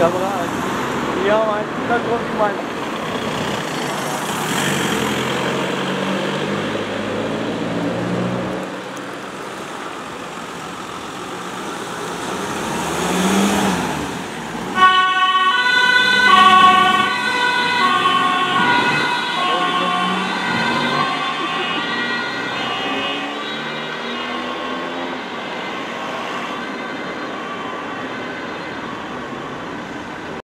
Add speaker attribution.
Speaker 1: Camera. Ja, Mann, da kommt jemand.